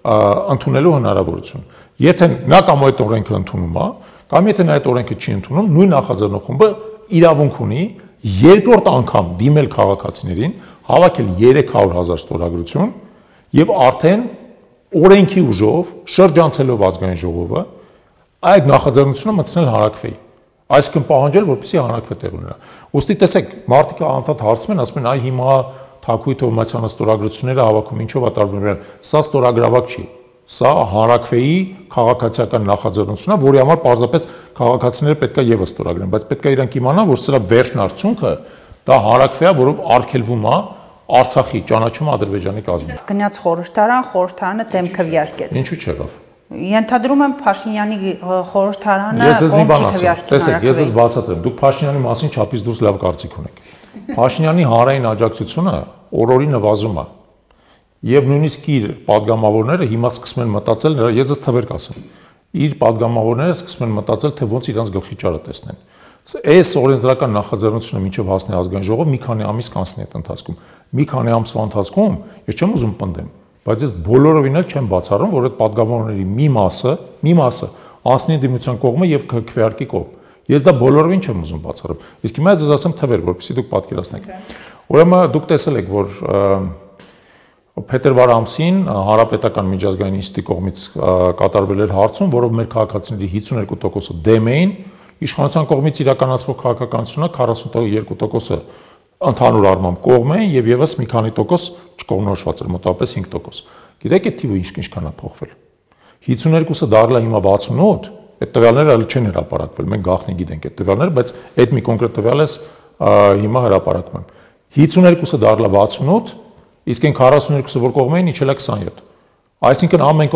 ընդունելու հնարավորություն։ Եթե նա կամ այդ օրենքը ընդունում է, կամ եթե նա այդ օրենքը չի ընդունում, նույն նախաձեռնող խումբը իրավունք ունի երկրորդ անգամ դիմել քաղաքացիներին, հավաքել 300.000 ստորագրություն եւ արդեն օրենքի ուժով շրջանցելով ազգային ժողովը այդ նախաձեռնությունը մտցնել հարակվեի այսինքն պահանջել որպեսի հանրակրվե տեղ ունենա։ Ոստի տեսեք, մարդիկ անդադ հարցում են, ասում են, այ հիմա Թակույ Թովմասյանը ստորագրությունները հավաքում ինչով է տարբերվել։ Սա ստորագրավակ չի։ Սա հանրակրվեի քաղաքացիական նախաձեռնությունն է, որի համար պարզապես քաղաքացիները պետք է եւս ստորագրեն, բայց պետք է իրանք իմանան, որ սրա վերջն արդյունքը Դա հարակվեա, որով արգելվում է Արցախի ճանաչումը Ադրբեջանի կազմում։ Գնաց խորհրդարան, խորհրդարանը դեմքը վիարկեց։ Ինչու՞ չեղավ։ Ենթադրում եմ Փաշինյանի խորհրդարանը Ես ձեզ մի բան ասեմ։ Տեսեք, ես ձեզ բացատրեմ, դուք Փաշինյանի մասին չափից դուրս լավ կարծիք ունեք։ Փաշինյանի հանրային աջակցությունը օրորի նվազում է։ Եվ նույնիսկ իր падգամավորները հիմա սկսում են մտածել, ես ձեզ թվեր կասեմ։ Իր падգամավորները սկսում են մտածել, թե ոնց իրանց գլխի ճարը տեսնեն Այս օրենսդրական նախաձեռնությունը մինչև հասնի ազգային ժողով մի քանի ամիս կանցնի այդ ընթացքում։ Մի քանի ամսվա ընթացքում ես չեմ ուզում պնդեմ, բայց ես բոլորովին էլ չեմ բացառում, որ այդ падգամավորների մի մասը, մի մասը ասնի դիմության կողմը եւ քվեարկի կողմ։ Ես դա բոլորովին չեմ ուզում բացառում։ Իսկ հիմա ես ասեմ թվեր, որպեսզի դուք պատկերացնեք։ Ուրեմն դուք տեսել եք, որ Փետրվար ամսին Հանրապետական միջազգային ինստիտուտի կողմից կատարվել էր հարցում, որով մեր քաղաքացիների 52%-ը դեմ էին իշխանության կողմից իրականացվող քաղաքականությունը 42%-ը ընդհանուր առմամբ կողմ են եւ եւս մի քանի տոկոս չկողմնորոշված էր, մոտավորապես 5%։ Գիտեք այդ թիվը ինչ ինչքան է փոխվել։ 52-ը դառել է հիմա 68, Այդ տվյալները այլ չեն հրապարակվել։ Մենք գախնի գիտենք այդ տվյալները, բայց այդ մի կոնկրետ տվյալ էս հիմա հրապարակում եմ։ 52-ը դառնա 68, իսկ այն 42-ը որ կողմ էին իջել է 27։ Այսինքն ամեն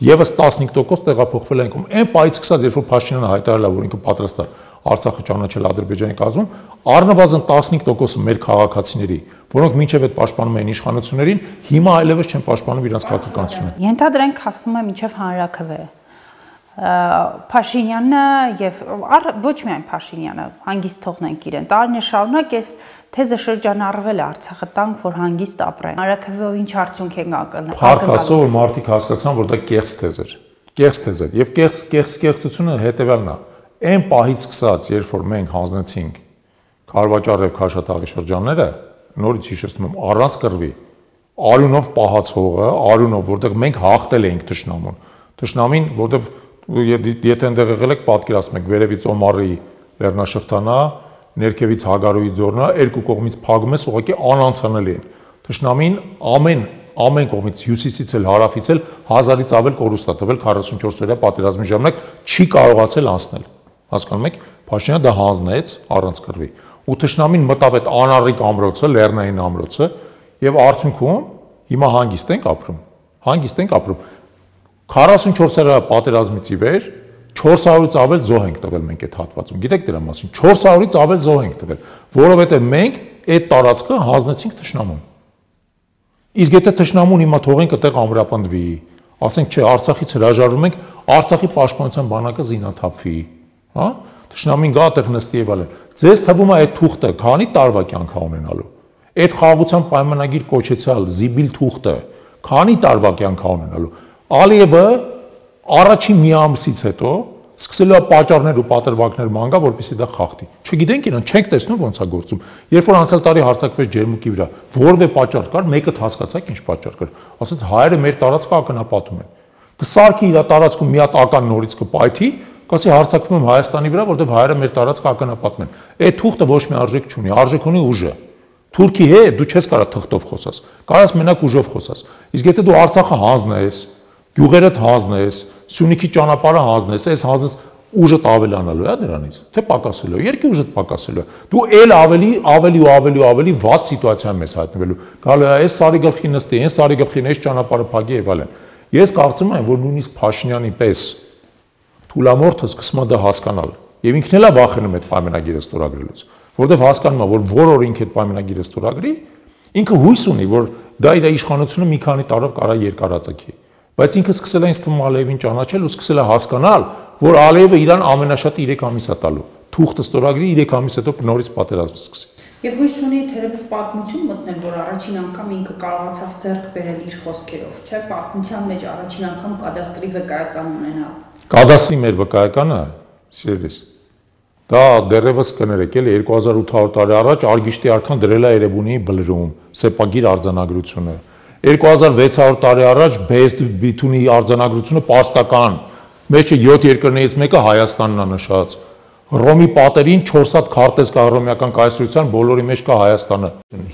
եւս 15% տեղափոխվել են կողմ։ Այն պայից սկսած, երբ որ Փաշինյանը հայտարարել է, որ ինքը պատրաստ է Արցախը ճանաչել Ադրբեջանի կազմում, առնվազն 15%-ը մեր քաղաքացիների, որոնք մինչև այդ պաշտպանում էին իշխանություններին, հիմա այլևս չեն պաշտպանում իրենց քաղաքականությունը։ Ենթադրենք հասնում է մինչև հանրակրվե Փաշինյանը եւ ոչ միայն Փաշինյանը, հանգիստ թողնենք իրեն։ Տարիներ շարունակ էս թեզը շրջանառվել է Արցախը տանք, որ հանգիստ ապրեն։ Արաքվեով ինչ արդյունք են ակնկալում։ Փառք ասո, որ մարդիկ հասկացան, որ դա կեղծ թեզ էր։ Կեղծ թեզ էր։ Եվ կեղծ կեղծ կեղծությունը հետեւյալն է։ Այն պահից սկսած, երբ որ մենք հանձնեցինք Խարվաճար եւ Քաշաթաղի շրջանները, նորից հիշեցնում եմ, առանց կռվի արյունով պահածողը, արյունով, որտեղ մենք հաղթել էինք ճշնամուն։ Ճշնամին, որտեղ եթե այնտեղ եղել եք, պատկերացնում եք, վերևից Օմարի լեռնաշղթանա, ներքևից Հագարոյի ձորնա, երկու կողմից փակում ես, ուղղակի անանցանելի են։ Թշնամին ամեն ամեն կողմից հյուսիսից էլ հարավից էլ հազարից ավել կորուստ է տվել 44 օրյա պատերազմի ժամանակ չի կարողացել անցնել։ Հասկանում եք, Փաշինյանը դա հանձնեց առանց կռվի։ Ու թշնամին մտավ այդ անառիկ ամրոցը, լեռնային ամրոցը, եւ արդյունքում հիմա հանգիստ ենք ապրում։ Հանգիստ ենք ապրում։ 44-րդ պատերազմից ի վեր 400-ից ավել զոհ ենք տվել մենք այդ հատվածում։ Գիտեք դրա մասին։ 400-ից ավել զոհ ենք տվել, որովհետև մենք այդ տարածքը հանձնեցինք թշնամուն։ Իսկ եթե թշնամուն հիմա թողենք այդտեղ ամրապնդվի, ասենք չէ, Արցախից հրաժարվում ենք, Արցախի պաշտպանության բանակը զինաթափվի, հա? Թշնամին գա այդտեղ նստի եւ այլն։ Ձեզ թվում է այդ թուղթը քանի տարվա կյանք ունենալու։ Այդ խաղաղության պայմանագիր կոչեցյալ զիբիլ թուղթը քանի տարվա կյանք ունենալու Ալիևը առաջին մի ամսից հետո սկսել է պատճառներ ու պատրվակներ մանգա, որպեսզի դա խախտի։ Չգիտենք իրան, չենք տեսնում ոնց է գործում։ Երբ որ անցյալ տարի հարցակվեց ջերմուկի վրա, որևէ պատճառ կար, մեկը հասկացաք ինչ պատճառ կար։ Ասաց հայերը մեր տարածքը ակնապատում են։ կսարքի իր տարածքում մի հատ ական նորից կպայթի, կասի հարցակվում եմ Հայաստանի վրա, որտեղ հայերը մեր տարածքը ականապատում են։ Այդ թուղթը ոչ մի արժեք չունի, արժեք ունի ուժը։ Թուրքի հետ դու չես կարող թղթով խոսաս, կարաս մենակ ուժով խոսաս։ Իսկ եթե դու Արցախը հանձնես, գյուղերդ հանձնես, Սյունիքի ճանապարհը հանձնես, այս հանձնես ուժդ ավելանալու է դրանից, թե պակասելու է, երկի ուժդ պակասելու է։ Դու ել ավելի, ավելի ու ավելի ու ավելի վատ սիտուացիայում ես հայտնվելու։ Գալու է այս սարի գլխի նստի, այս սարի գլխին այս ճանապարհը փակի եւ այլն։ Ես կարծում եմ, որ նույնիսկ Փաշինյանի պես Թուլամորթը սկսում է դա հասկանալ եւ ինքն էլ է վախենում այդ պայմանագիրը ստորագրելուց, որովհետեւ հասկանում է, որ որ օր ինքը այդ պայմանագիրը ստորագրի, ինքը հույս ունի, որ դա իր իշխանությունը մի քանի տարով կարա երկարացակի։ Բայց ինքը սկսել է ինձ թվում Ալիևին ճանաչել ու սկսել է հասկանալ, որ Ալիևը իրան ամենաշատը 3 ամիս է տալու։ Թուղթը ստորագրի 3 ամիս հետո նորից պատերազմ սկսի։ Եվ հույս ունի թերևս պատմություն մտնել, որ առաջին անգամ ինքը կարողացավ ձեռք բերել իր խոսքերով, չէ՞, պատմության մեջ առաջին անգամ կադաստրի վկայական ունենալ։ Կադաստրի մեր վկայականը, սիրելիս, դա դեռևս կներեք էլի 2800 տարի առաջ Արգիշտի արքան դրել է Երևանի բլրում, սեպագիր արձանագրությունը 2600 տարի առաջ Բեստ Բիթունի արձանագրությունը պարսկական մեջը 7 երկրներից մեկը Հայաստանն է նշած Ռոմի պատերին 4 հատ քարտեզ կա ռոմեական կայսրության, բոլորի մեջ կա Հայաստանը։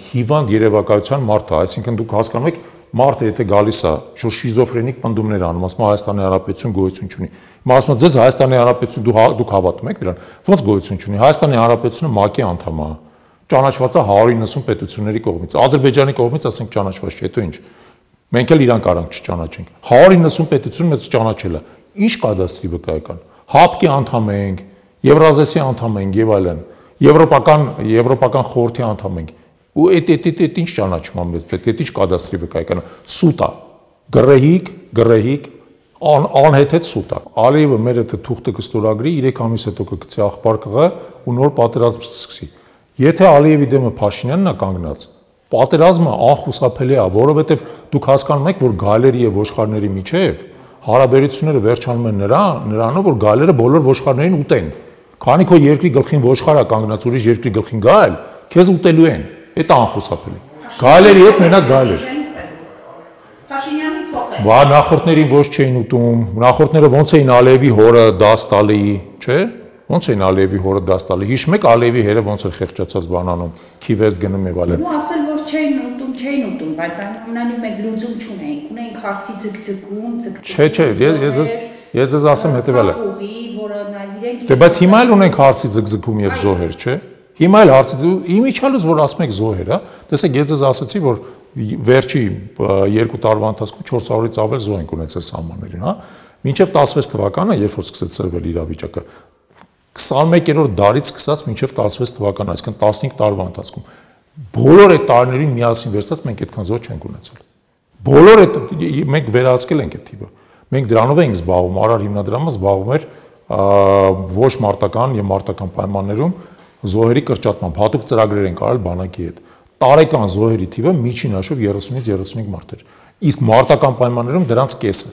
Հիվանդ երևակայության մարդ է, այսինքն դուք հասկանում եք, մարդը եթե գալիս է, շո շիզոֆրենիկ պնդումներ անում, ասում Հայաստանի Հանրապետություն գոյություն չունի։ Հիմա ասում ձեզ Հայաստանի Հանրապետություն դու հա, դուք հավատում եք դրան։ Ոնց գոյություն չունի։ Հայաստանի Հանրապետությունը ՄԱԿ-ի անդամ է ճանաչված է 190 պետությունների կողմից։ Ադրբեջանի կողմից ասենք ճանաչված չէ, հետո ինչ։ Մենք էլ իրան կարանք չճանաչենք։ 190 պետություն մեզ ճանաչել է։ Ինչ կադաստրի վկայական։ ՀԱՊԿ-ի անդամ ենք, Եվրազեսի անդամ ենք եւ այլն։ Եվրոպական եվրոպական խորհրդի անդամ ենք։ Ու այդ այդ այդ այդ ինչ ճանաչում ամ մեզ պետք է, այդ ինչ կադաստրի վկայական։ Սուտ է։ Գրեհիկ, գրեհիկ ան անհեթեթ սուտ է։ Ալիևը մեր այդ թուղթը կստորագրի 3 ամիս հետո կգցի աղբար կղը ու նոր պատերազմ սկսի։ Եթե Ալիևի դեմը Փաշինյանն է կանգնած, պատերազմը անխուսափելի է, որովհետև դուք հասկանում եք, որ գալերի եւ ոչխարների միջև հարաբերությունները վերջանում են նրա, նրանով, որ գալերը բոլոր ոչխարներին ուտեն։ Քանի քո երկրի գլխին ոչխար է կանգնած ուրիշ երկրի գլխին գալ, քեզ ուտելու են։ Դա անխուսափելի։ Գալերի հետ մենակ գալեր։ Փաշինյանի փոխը։ Բա նախորդներին ոչ չէին ուտում, նախորդները ոնց էին Ալիևի հորը դաս տալի, չէ՞։ Ոնց էին Ալիևի հորը դաս տալի։ Հիշում եք Ալիևի հերը ոնց էր խեղճացած բանանում, քիվես գնում եւ այլն։ Ու ասել որ չէին ուտում, չէին ուտում, բայց այնուամենայնիվ մենք լուծում չունեինք։ Ունեինք հարցի ձգձգում, ձգձգում։ Չէ, չէ, ես ես ես ձեզ ասեմ հետեւյալը։ Ուղի, որը նաև իրենք Դե բայց հիմա էլ ունենք հարցի ձգձգում եւ զոհեր, չէ։ Հիմա էլ հարցի իմիջալուց որ ասում եք զոհեր, հա։ Տեսեք, ես ձեզ ասացի, որ վերջի 2 տարվա ընթացքում 400-ից ավել զոհ ենք ունեցել սահմաններին, հա։ Մինչև 16 թվականը, երբ որ սկսեց ծրվել իրավիճակը, 21-րդ դարից սկսած մինչև 16 թվական, այսինքն 15 տարվա ընթացքում բոլոր այդ տարիներին միասին վերցած մենք այդքան զոհ չենք ունեցել։ Բոլոր այդ մենք վերահսկել ենք այդ թիվը։ Մենք դրանով ենք զբաղվում, արար հիմնադրամը զբաղվում էր ոչ մարտական եւ մարտական պայմաններում զոհերի կրճատմամբ, հատուկ ծրագրեր են կարել բանակի հետ։ Տարեկան զոհերի թիվը միջին հաշվով 30-ից 35 մարդ էր։ Իսկ մարտական պայմաններում դրանց կեսը։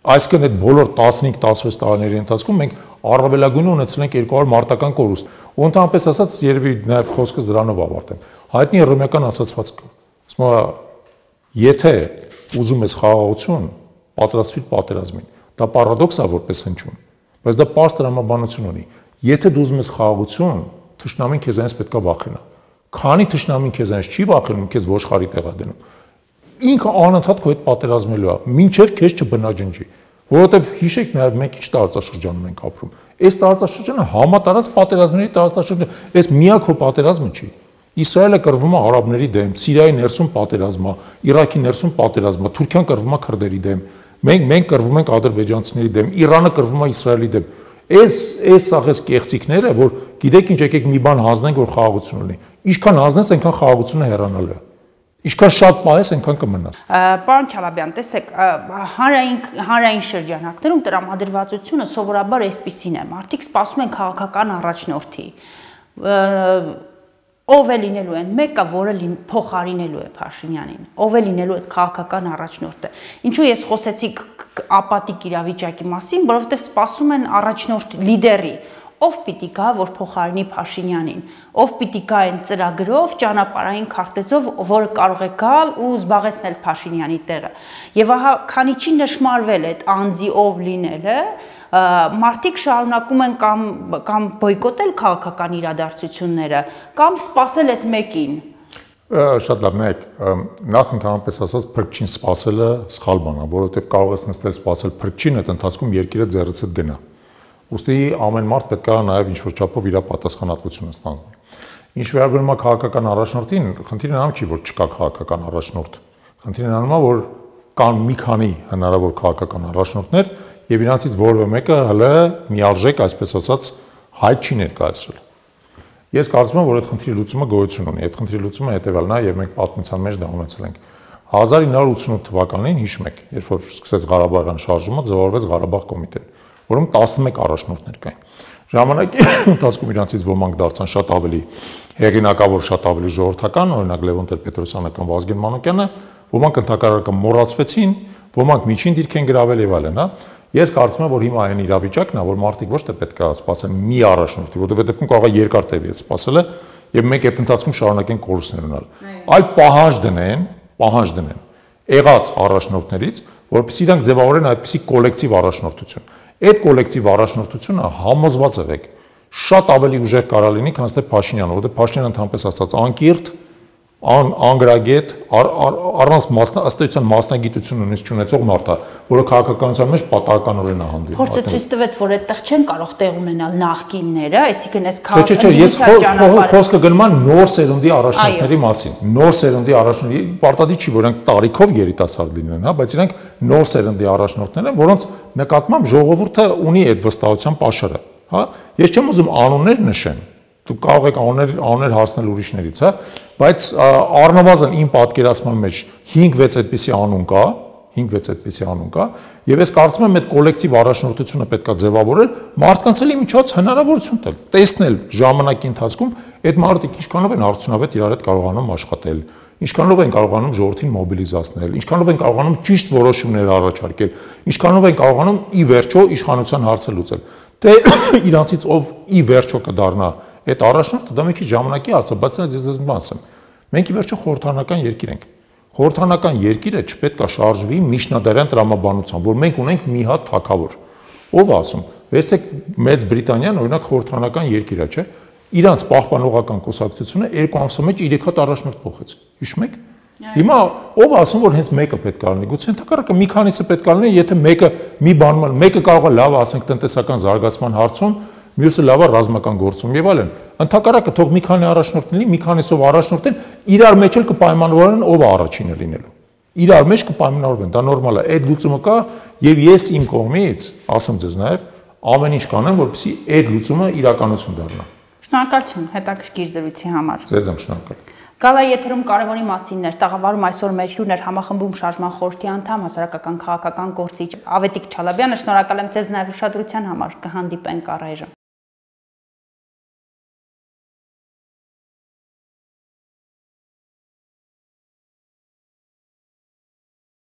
Այսինքն այդ բոլոր 15-16 տարիների ընթացքում մենք առավելագույնը ունեցել ենք 200 մարտական կորուստ։ Ու ընդհանրապես ասած, երևի նաև խոսքս դրանով ավարտեմ։ Հայտնի ռոմեական ասացված կա։ Ասում է, եթե ուզում ես խաղաղություն, պատրաստվիր պատերազմին։ Դա պարադոքս է որպես հնչյուն, բայց դա պարզ տրամաբանություն ունի։ Եթե դու ուզում ես խաղաղություն, թշնամին քեզանից պետքա վախենա։ Քանի թշնամին քեզանից չի վախենում, քեզ ոչխարի տեղա դնում ինքը անընդհատ քո հետ պատերազմելու է, ինչև քեզ չբնաջնջի։ Որովհետև հիշեք նաև մենք ինչ տարածաշրջանում ենք ապրում։ Այս տարածաշրջանը համատարած պատերազմների տարածաշրջան Այս միակ հո պատերազմը չի։ Իսրայելը կռվում է արաբների դեմ, Սիրիայի ներսում պատերազմ է, Իրաքի ներսում պատերազմ է, Թուրքիան կռվում է քրդերի դեմ։ Մենք մենք կռվում ենք ադրբեջանցիների դեմ, Իրանը կռվում է Իսրայելի դեմ։ Այս այս սաղ էս կեղծիքները, որ գիտեք ինչ եկեք մի բան հանձնենք, որ խաղաղություն ունի։ Ինչքան հանձնես, այնքան խաղաղությունը հեռանալու է։ Ինչքան շատ պահես, այնքան կմնաս։ Պարոն Չալաբյան, տեսեք, հանրային հանրային շրջանակներում տրամադրվածությունը սովորաբար այսպեսին է։ Մարդիկ սպասում են քաղաքական առաջնորդի ով է լինելու են մեկը, որը փոխարինելու է Փաշինյանին, ով է լինելու այդ քաղաքական առաջնորդը։ Ինչու ես խոսեցի ապատիկ իրավիճակի մասին, որովհետև սպասում են առաջնորդ լիդերի, ով պիտի գա, որ փոխարինի Փաշինյանին, ով պիտի գա այն ծրագրով, ճանապարհային քարտեզով, որը կարող է գալ ու զբաղեցնել Փաշինյանի տեղը։ Եվ ահա քանի չի նշмарվել այդ անձի ով լինելը, մարդիկ շարունակում են կամ կամ բոյկոտել քաղաքական իրադարձությունները, կամ սпасել այդ մեկին։ Շատ լավ, մեկ նախ ընդհանրապես ասած փրկչին սпасելը սխալ բան է, որովհետև կարող ես նստել սпасել փրկչին, այդ ընթացքում երկիրը ձեռքից դնա։ Ա ուստի ամեն մարդ պետք է նաև ինչ որ չափով իր պատասխանատվությունը ստանձնի ինչ վերաբերում է քաղաքական առաջնորդին խնդիրը նրան չի որ չկա քաղաքական առաջնորդ խնդիրը նրան է որ կան մի քանի հնարավոր քաղաքական առաջնորդներ եւ իրանցից որևէ մեկը հələ միարժեք այսպես ասած հայտ չի ներկայացրել Ես կարծում եմ, որ այդ խնդրի լուծումը գոյություն ունի։ Այդ խնդրի լուծումը հետեւալն է եւ մենք պատմության մեջ դա ունեցել ենք։ 1988 թվականին հիշում եք, երբ որ սկսեց Ղարաբաղյան շարժումը, ձևավորվեց Ղարաբաղ կոմիտեն, որոնք 11 առաջնորդներ կային։ Ժամանակի (coughs) ընթացքում իրանցից ոմանք դարձան շատ ավելի հեղինակավոր, շատ ավելի ժողովրդական, օրինակ Լևոն Տեր-Պետրոսյանը կամ Վազգեն Մանուկյանը, ոմանք ընդհակառակը մոռացվեցին, ոմանք միջին դիրք են գրավել եւ այլն, հա։ Ես կարծում եմ, որ հիմա այն իրավիճակն է, որ մարդիկ ոչ թե պետք է սпасեն մի առաջնորդի, որովհետեւ դեպքում կարող է երկար տևի այդ սпасելը եւ մենք այդ ընթացքում շարունակենք կորուստներ ունենալ։ Այլ պահանջ դնեն, պահանջ դնեն եղած առաջնորդներից, որովհետեւ իրանք ձևավորեն այդպիսի կոլեկտիվ առաջնորդություն։ Այդ կոլեկտիվ առաջնորդությունը համոզված եղեք շատ ավելի ուժեղ կարա լինի, քան թե Փաշինյանը, որովհետեւ Փաշինյանը ընդհանրապես ասած անկիրթ, ան անգրագետ առ, առ, առանց մասնա ըստ էության մասնագիտություն ունես չունեցող մարդ է, որը քաղաքականության մեջ պատահականորեն է հանդիպում։ Փորձը ցույց տվեց, որ այդտեղ չեն կարող տեղ ունենալ նախկինները, այսինքն այս քաղաքական Չէ, չէ, ես խոսքը եմ նոր սերունդի առաջնորդների մասին։ Նոր սերունդի առաջնորդի պարտադի չի, որ նրանք տարիքով երիտասարդ լինեն, հա, բայց իրանք նոր սերունդի առաջնորդներ են, որոնց նկատմամբ ժողովուրդը ունի այդ վստահության pašարը, հա։ Ես չեմ ուզում անուններ նշեմ, դու կարող եք անուններ անուններ հարցնել ուրիշներից, հա, բայց առնվազն իմ պատկերացման մեջ 5-6 այդպիսի անուն կա, 5-6 այդպիսի անուն կա, եւ ես կարծում եմ այդ կոլեկտիվ առաջնորդությունը պետքա ձևավորել մարդկանց էլի միջոց հնարավորություն տալ, տեսնել ժամանակի ընթացքում այդ մարդիկ ինչքանով են արդյունավետ իրար հետ կարողանում աշխատել, ինչքանով են կարողանում ժողովրդին մոբիլիզացնել, ինչքանով են կարողանում ճիշտ որոշումներ առաջարկել, ինչքանով են կարողանում ի վերջո իշխանության հարցը լուծել։ Դե (coughs) իրանցից ով ի վերջո կդառնա այդ առաջնորդը դա մի քիչ ժամանակի է, բայց նա ես ձեզ մասեմ։ Մենք ի վերջո խորհրդանական երկիր ենք։ Խորհրդանական երկիրը չպետք է շարժվի միջնադարյան տրամաբանությամբ, որ մենք ունենք մի հատ թակավոր։ Ով ասում։ Վերցեք Մեծ Բրիտանիան, օրինակ խորհրդանական երկիր է, չէ՞։ Իրանց պահպանողական կուսակցությունը երկու ամսի մեջ 3 հատ առաջնորդ փոխեց։ Հիշում եք։ Հիմա ով ասում որ հենց մեկը պետք է լինի։ Գուցե ընդհակառակը մի քանիսը պետք է լինի, եթե մեկը մի բանում, մեկը կարող է լավ ասենք տնտեսական զարգացման հարցում մյուսը լավ է ռազմական գործում եւ այլն։ Ընթակարակը թող մի քանի առաջնորդ լինի, մի քանիսով առաջնորդ են, իրար մեջ էլ կպայմանավորեն ով է առաջինը լինելու։ Իրար մեջ կպայմանավորվեն, դա նորմալ է։ Այդ լուծումը կա եւ ես իմ կողմից, ասեմ ձեզ նաեւ, ամեն ինչ կանեմ, որպեսզի այդ լուծումը իրականություն դառնա։ Շնորհակալություն հետաքրքիր զրույցի համար։ Ձեզ եմ շնորհակալ։ Գալա եթերում կարևորի մասիններ տաղավարում այսօր մեր հյուրներ համախմբում շարժման խորհրդի անդամ հասարակական քաղաքական գործիչ Ավետիք Չալաբյանը շնորհակալ եմ ձեզ նաև ուշադրության համար կհանդիպենք առայժմ